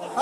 Huh?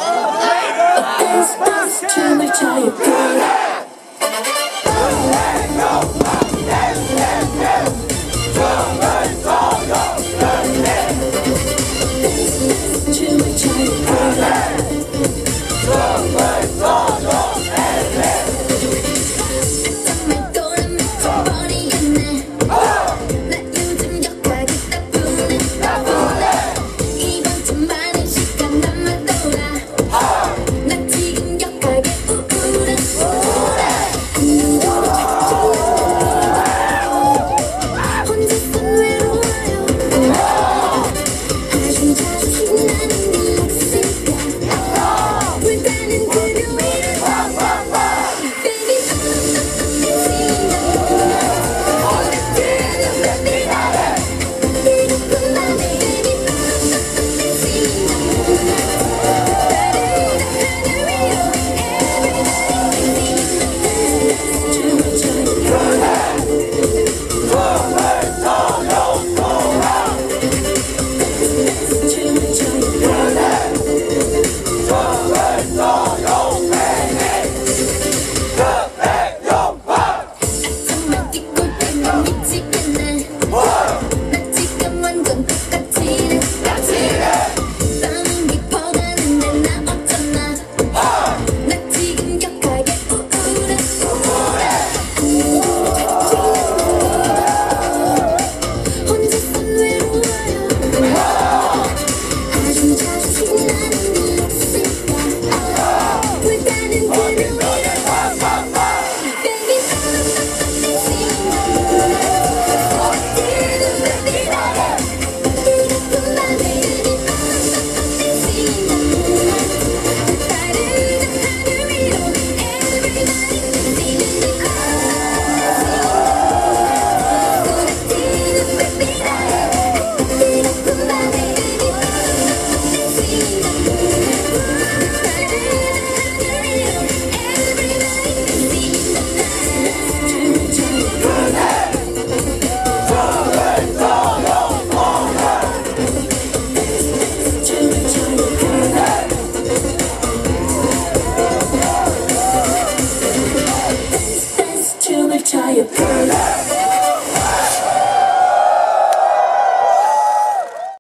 love.